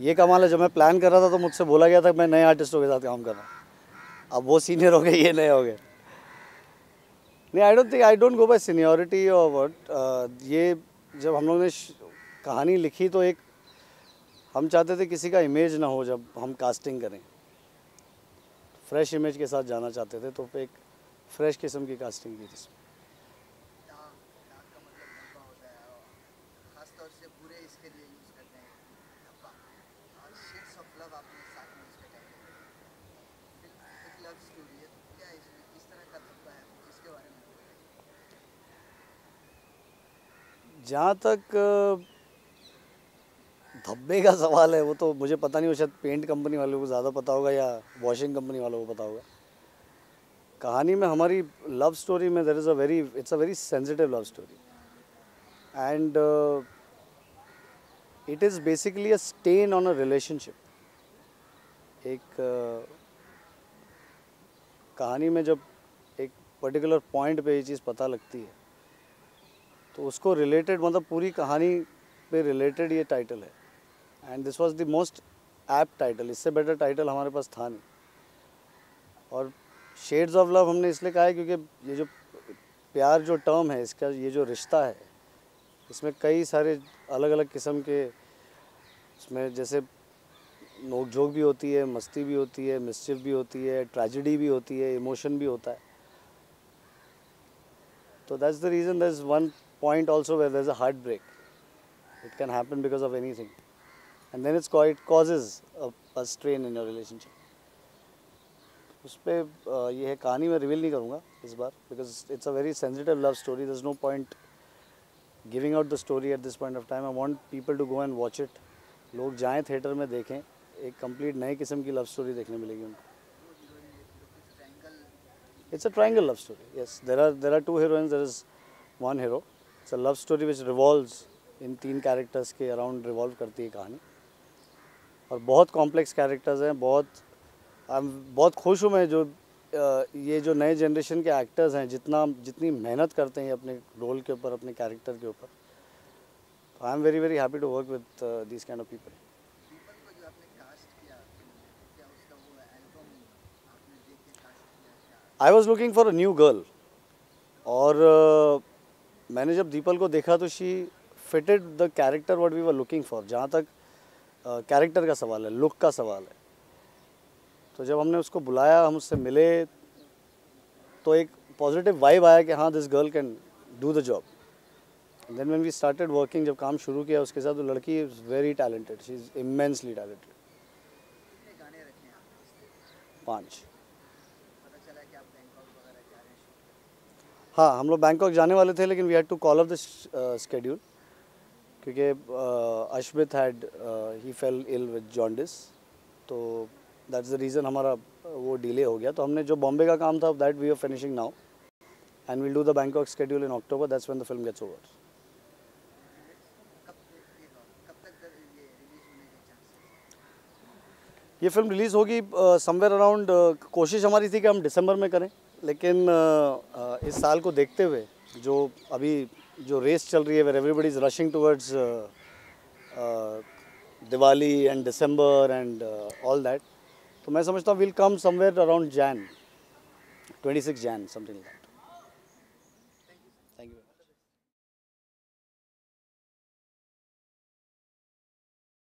ये कमाल है, जब मैं प्लान कर रहा था तो मुझसे बोला गया था, मैं नए आर्टिस्टों के साथ काम कर रहा हूँ। अब वो सीनियर हो गए, ये नए हो गए। नहीं I don't think I don't go by seniority और वट ये जब हम लोग ने कहानी लिखी तो एक, हम चाहते थे किसी का इमेज ना हो जब हम कास्टिंग करें। फ्रेश इमेज के साथ जाना चाहते थे तो एक फ्रेश किस्म की कास्टिंग की थी। जहाँ तक धब्बे का सवाल है वो तो मुझे पता नहीं हो शायद पेंट कंपनी वालों को ज़्यादा पता होगा या वॉशिंग कंपनी वालों को पता होगा। कहानी में हमारी लव स्टोरी में there is a very it's a very sensitive love story and it is basically a stain on a relationship एक uh, कहानी में जब एक पर्टिकुलर पॉइंट पे ये चीज़ पता लगती है तो उसको रिलेटेड मतलब पूरी कहानी पे रिलेटेड ये टाइटल है। And this was the most apt title इससे बेटर टाइटल हमारे पास था नहीं। और शेड्स ऑफ़ लव हमने इसलिए कहा है क्योंकि ये जो प्यार जो टर्म है, इसका ये जो रिश्ता है, इसमें कई सारे अलग अलग किस्म के, इसमें जैसे नोक झोंक भी होती है मस्ती भी होती है मिस्चिफ भी होती है ट्रेजिडी भी होती है इमोशन भी होता है तो that's the reason that is one point also where there's a heartbreak. It can happen because of anything. And then it's quite causes a, a strain in your relationship. उस पर यह है कहानी मैं रिवील नहीं करूँगा इस बार because it's a very sensitive love story there is no point giving out the story at this point of time I want people to go and watch it लोग जाएँ थिएटर में देखें एक कंप्लीट नए किस्म की लव स्टोरी देखने मिलेगी उनको। It's a triangle love story yes there are there are two heroines there is one hero it's a love story which revolves in तीन कैरेक्टर्स के अराउंड रिवॉल्व करती है कहानी। और बहुत कॉम्प्लेक्स कैरेक्टर्स हैं, बहुत आई एम बहुत खुश हूँ मैं जो ये जो नए जनरेशन के एक्टर्स हैं, जितना, जितनी मेहनत करते हैं अपने रोल के ऊपर, अपने कैरेक्टर के ऊपर। I am very very happy to work with this kind of people I was looking for a new girl और uh, मैंने जब दीपल को देखा तो she fitted the character what we were looking for जहाँ तक कैरेक्टर uh, का सवाल है लुक का सवाल है। तो जब हमने उसको बुलाया हम उससे मिले तो एक पॉजिटिव वाइब आया कि हाँ this girl can do the job then when we started working जब काम शुरू किया उसके साथ वो लड़की is very talented she is immensely talented पाँच। हाँ हम लोग बैंकॉक जाने वाले थे, लेकिन we had to call off the schedule क्योंकि Ashmit had he fell ill with jaundice तो दैट्स द रीज़न हमारा वो डिले हो गया। तो हमने जो बॉम्बे का काम था that we are finishing now and will do the Bangkok schedule in October that's when the film gets over ये फ़िल्म रिलीज़ होगी समवेयर अराउंड कोशिश हमारी थी कि हम दिसंबर में करें। लेकिन इस साल को देखते हुए जो अभी जो रेस चल रही है where everybody is rushing towards Diwali and December and all that तो मैं समझता हूँ will come somewhere around Jan twenty six Jan something that thank you